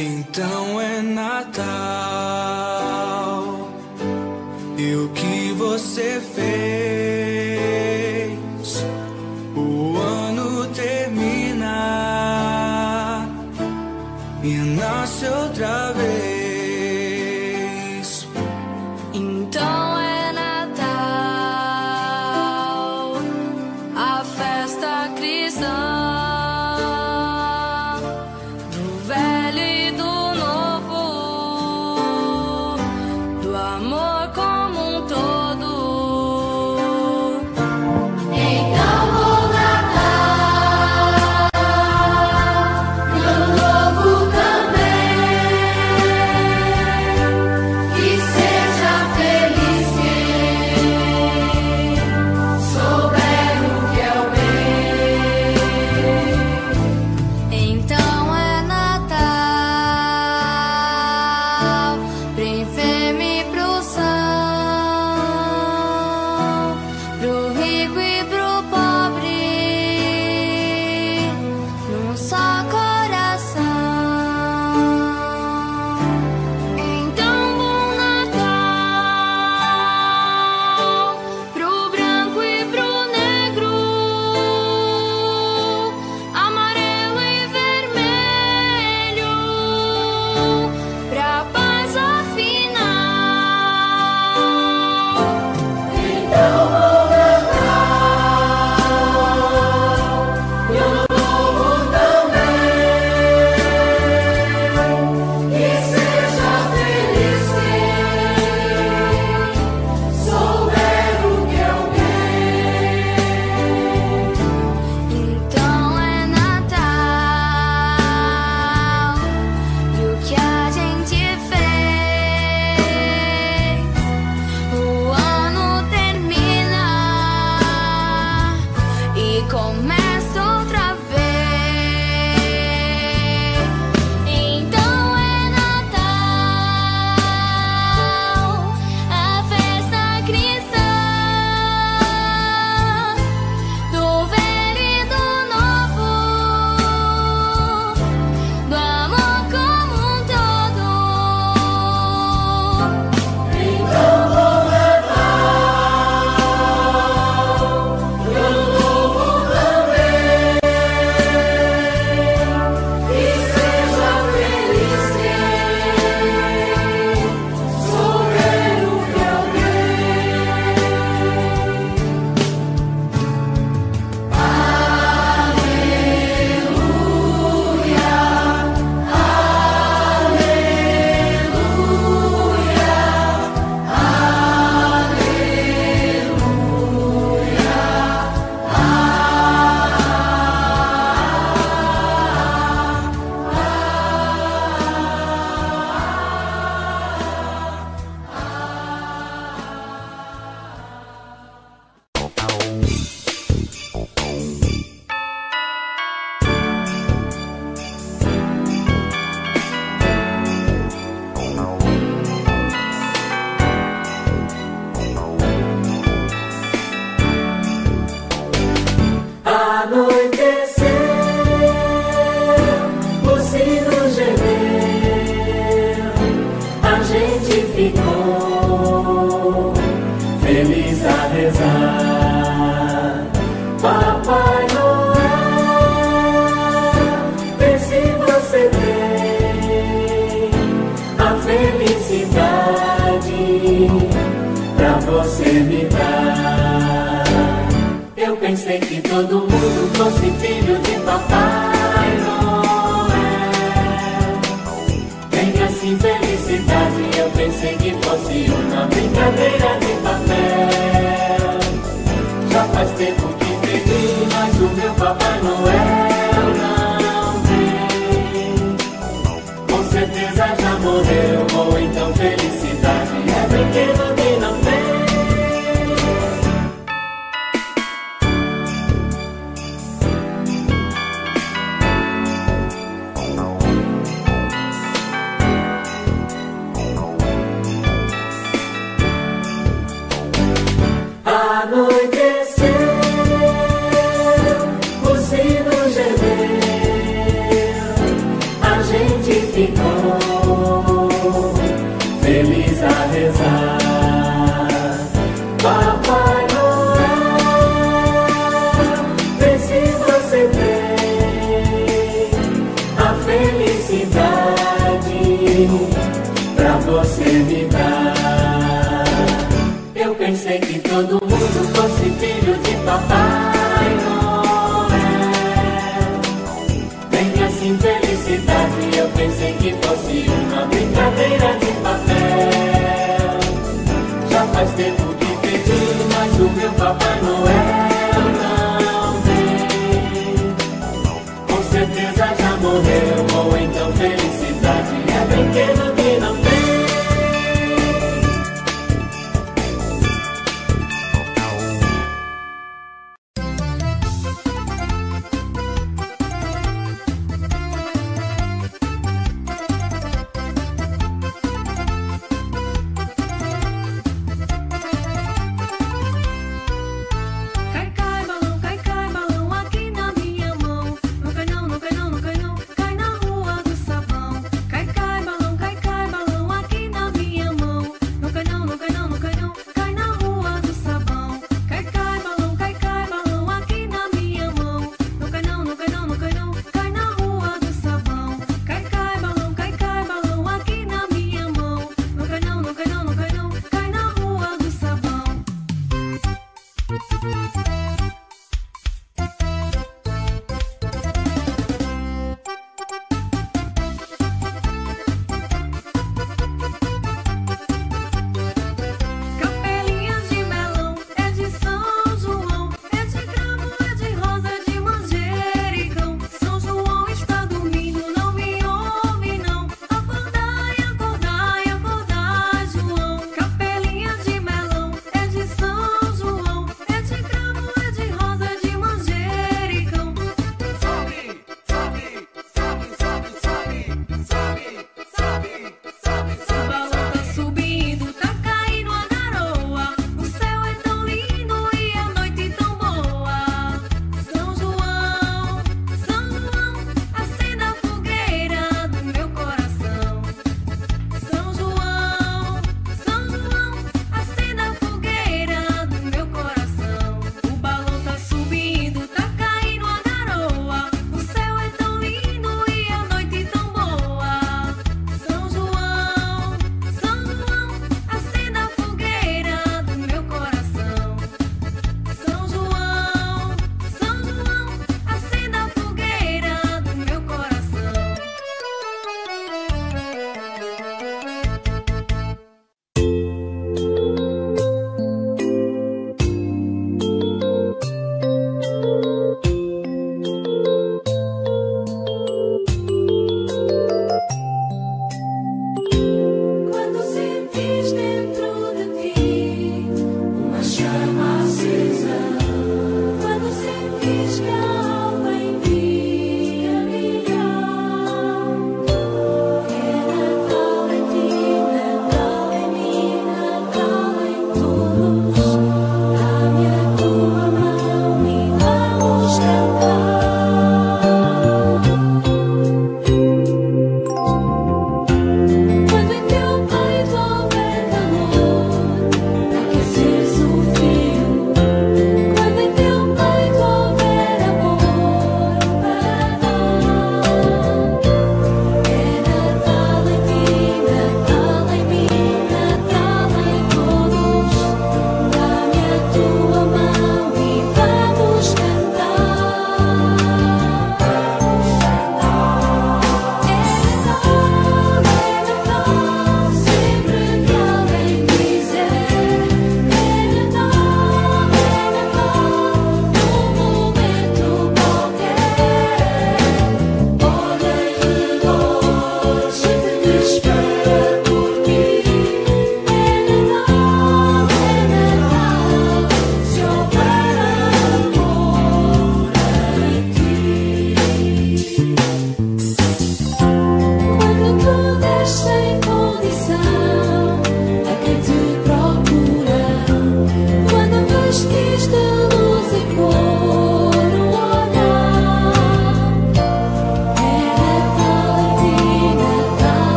Então é Natal. E o que você pensei que todo mundo fosse filho de Papai Noel. Tenha assim felicidade, eu pensei que fosse uma brincadeira de papel. Já faz tempo que perdi, mas o meu Papai Noel.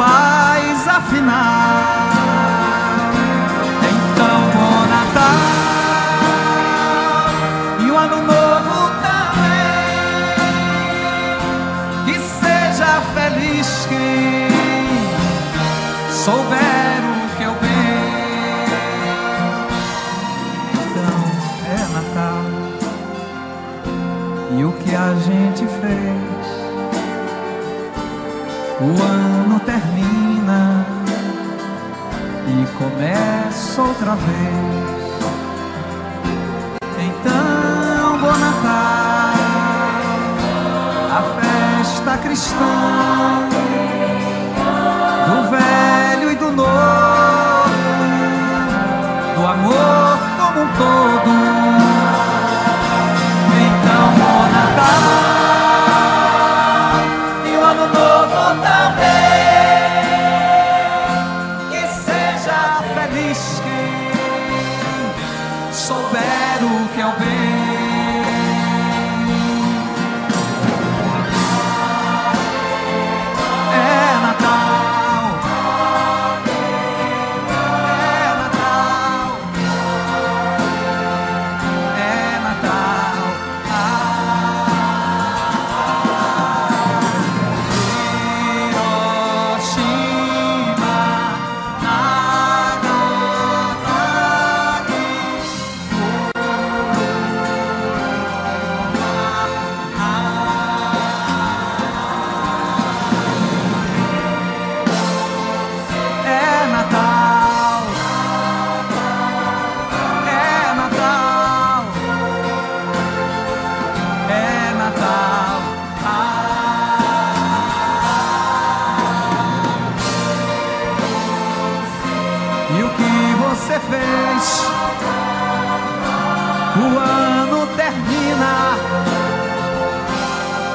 paz afinal. É então bom Natal e o ano novo também. Que seja feliz quem souber o que eu bem. Então é Natal e o que a gente fez. O ano outra vez. Então, bom Natal, a festa cristã do velho e do novo, do amor como um todo.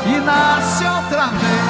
e nasce outra vez.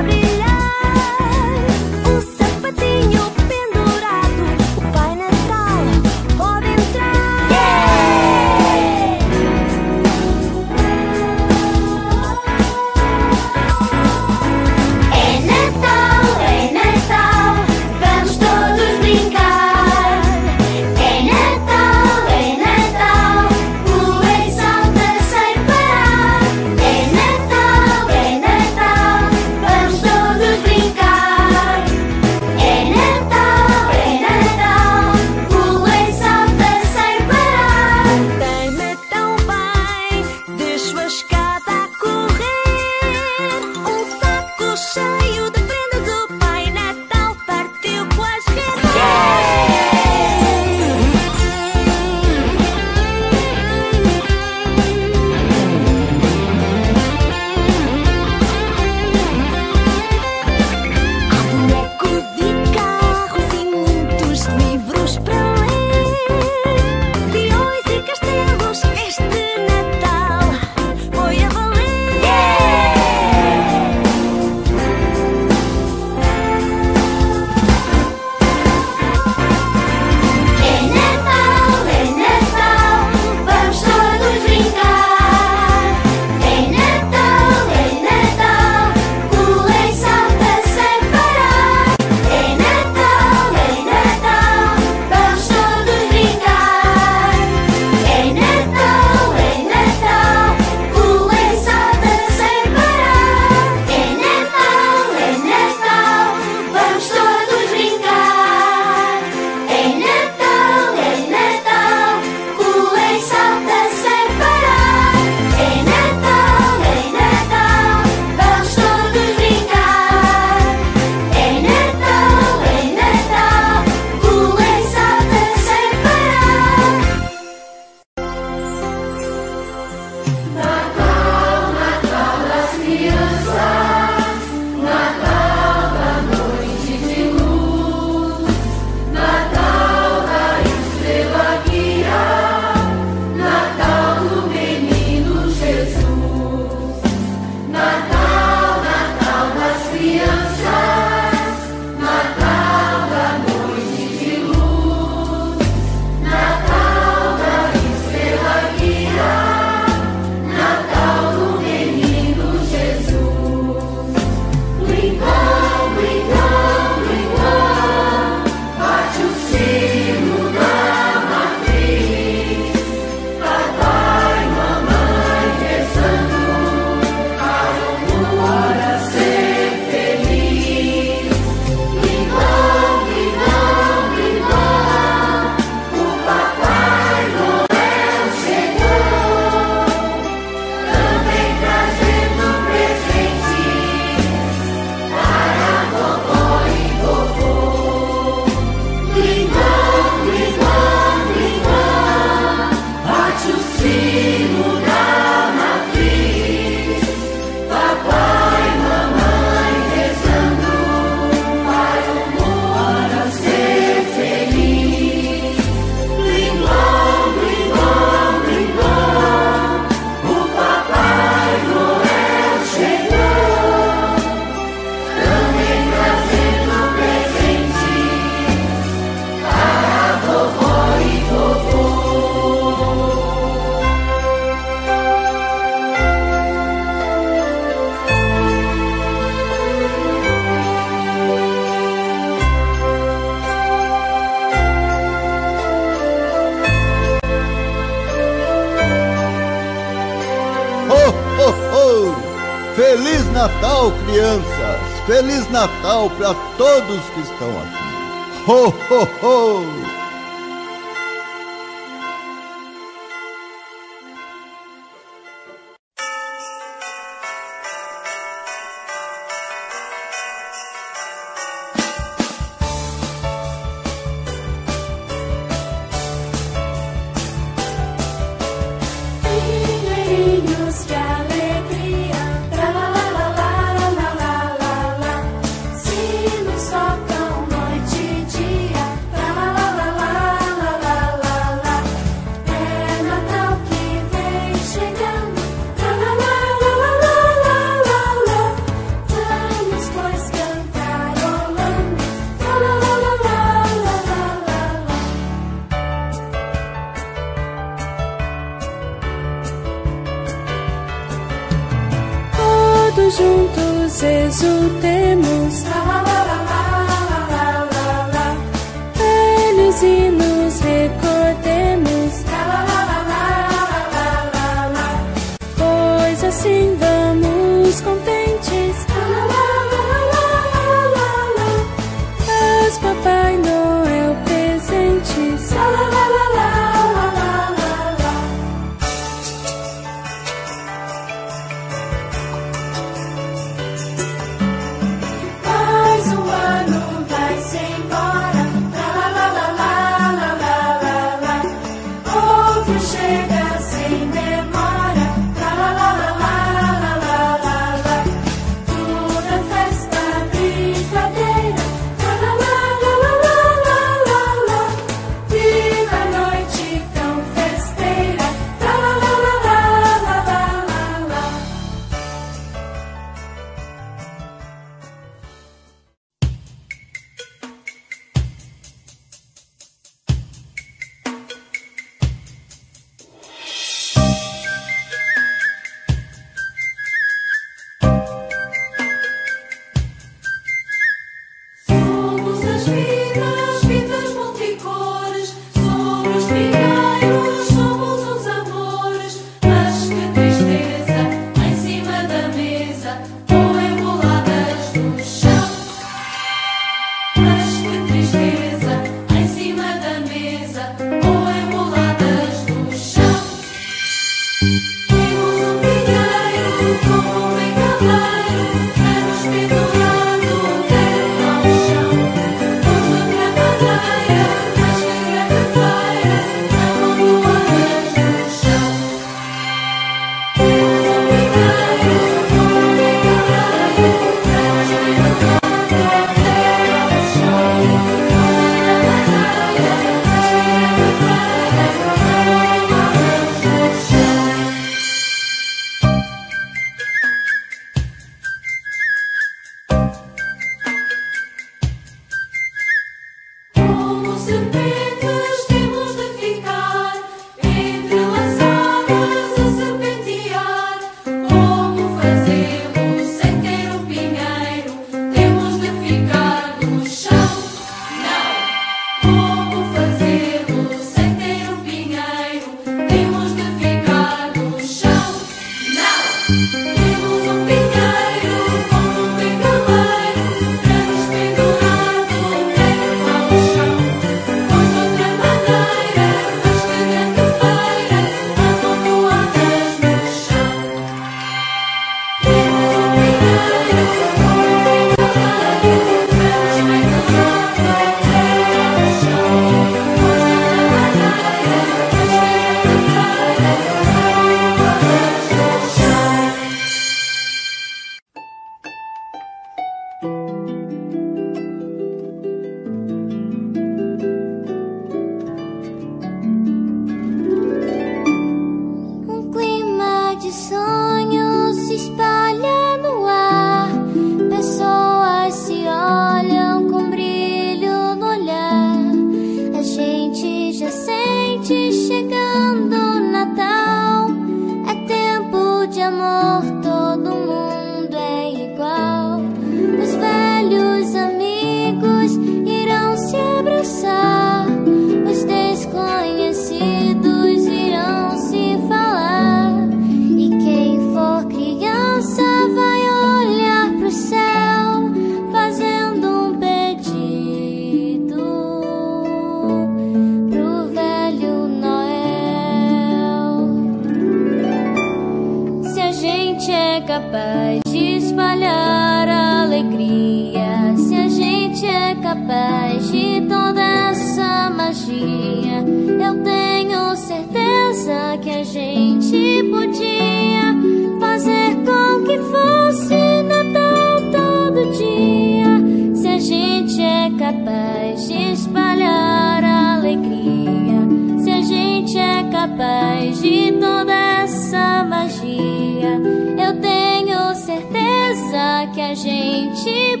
she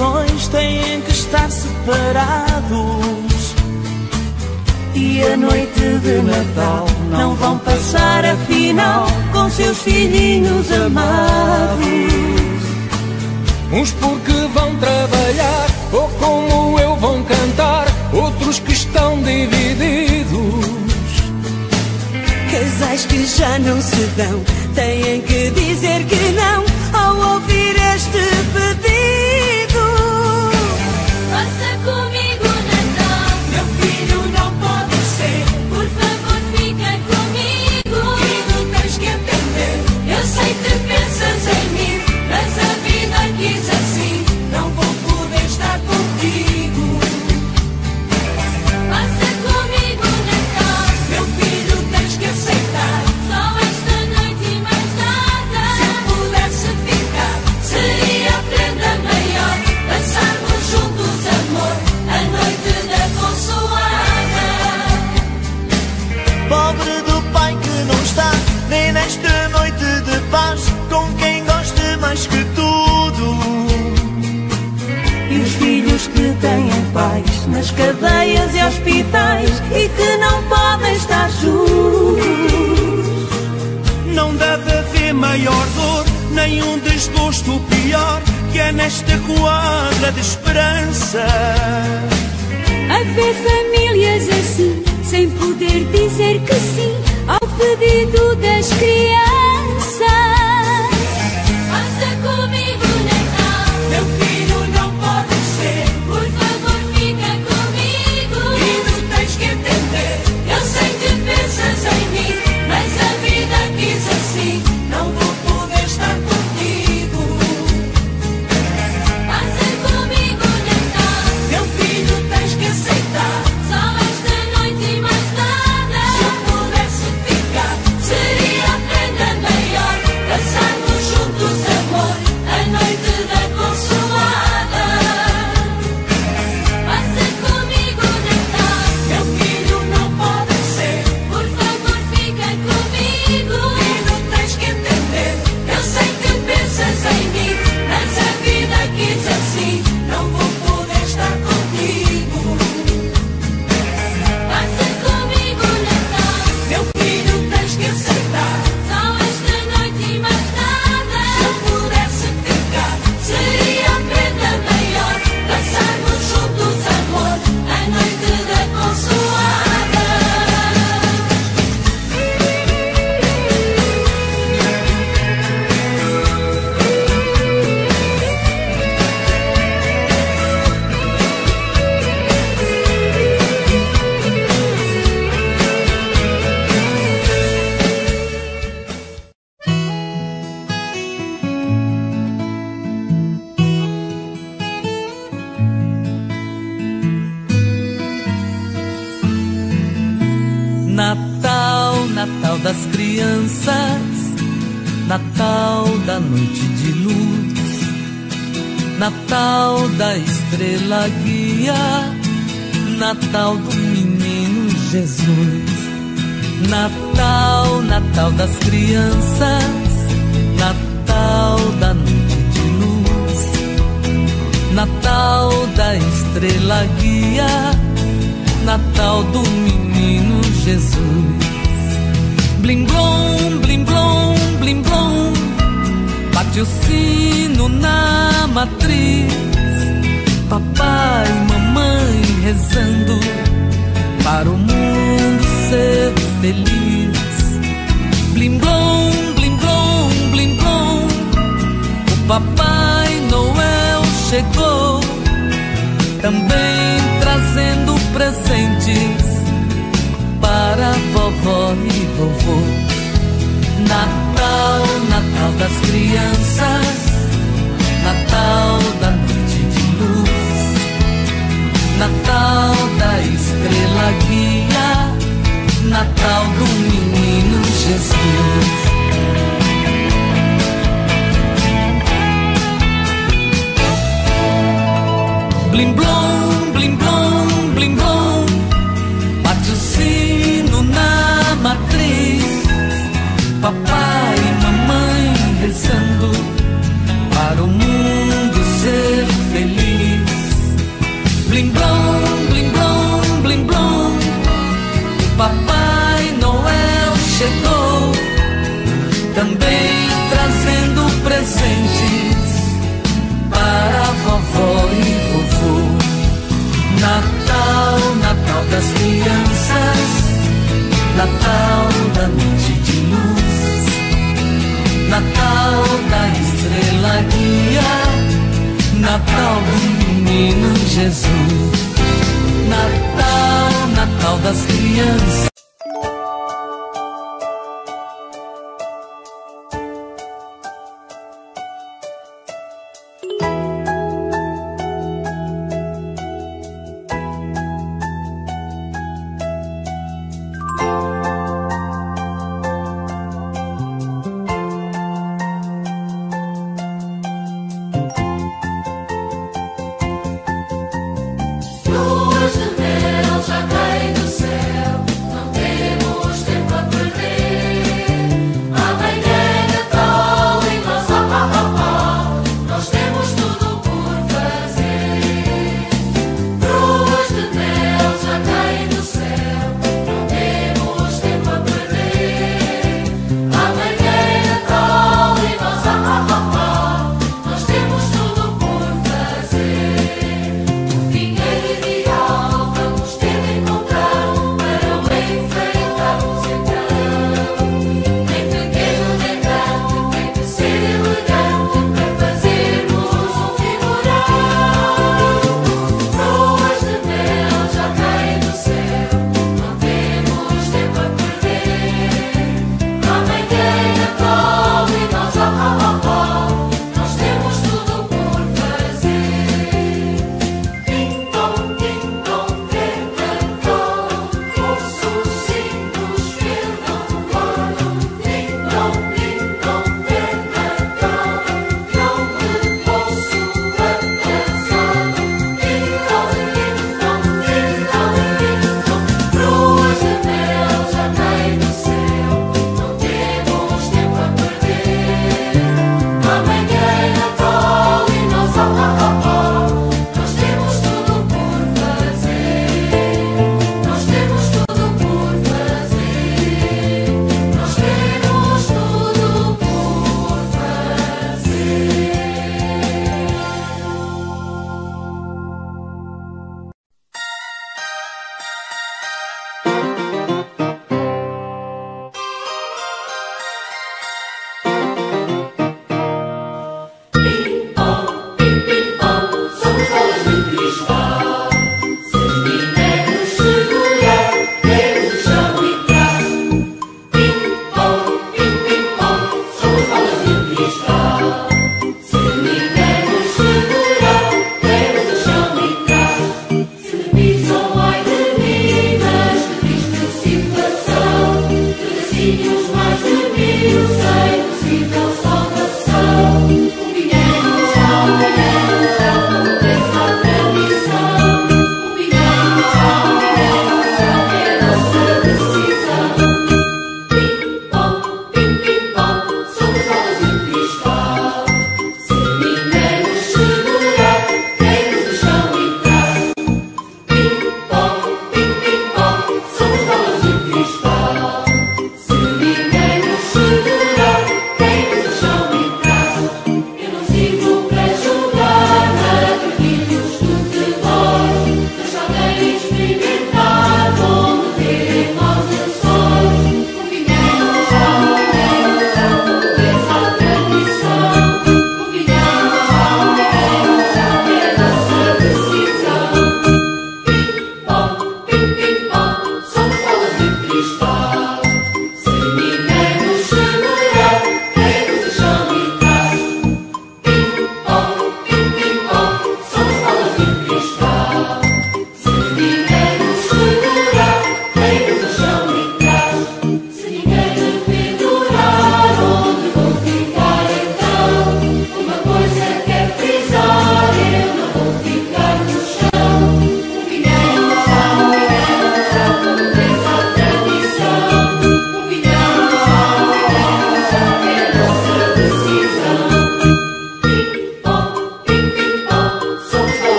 corações têm que estar separados. E a noite de Natal não vão passar afinal com seus filhinhos amados. Uns porque vão trabalhar, ou como eu vão cantar, outros que estão divididos. Casais que já não se dão, têm que dizer que não mais que tudo. E os filhos que têm pais nas cadeias e hospitais e que não podem estar juntos. Não deve haver maior dor, nenhum desgosto pior que é nesta quadra de esperança. Haver famílias assim, sem poder dizer que sim ao pedido das crianças. Das crianças, Natal da noite de luz, Natal da estrela guia, Natal do menino Jesus. Natal, Natal das crianças, Natal da noite de luz, Natal da estrela guia, Natal do menino Jesus. Blim blom, blim blom, blim blom, bate o sino na matriz, papai e mamãe rezando para o mundo ser feliz. Blim blom, blim blom, blim blom, o papai Noel chegou, também trazendo presentes para vovó e vovô. Natal, Natal das crianças, Natal da noite de luz, Natal da estrela guia, Natal do menino Jesus. Blim blom, Jesus. Natal, Natal das crianças.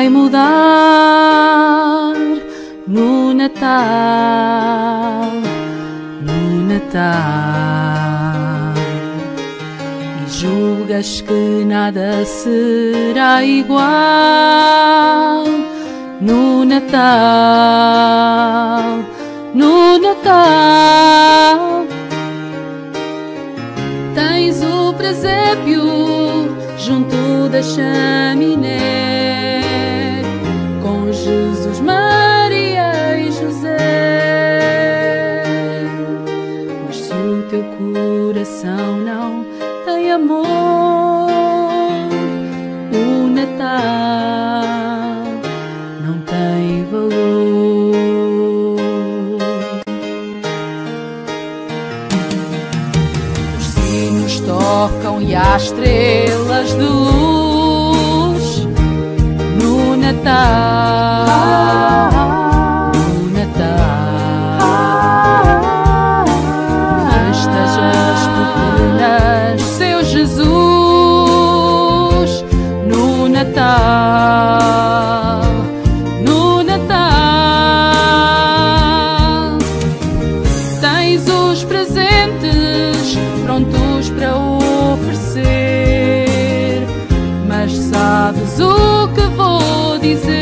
vai mudar no Natal, no Natal. E julgas que nada será igual no Natal, no Natal. Tens o presépio junto da chaminé. às estrelas de luz no Natal. No Natal, estas festejas pequenas, seu Jesus no Natal. no Natal. Temos presentes pronto dizer.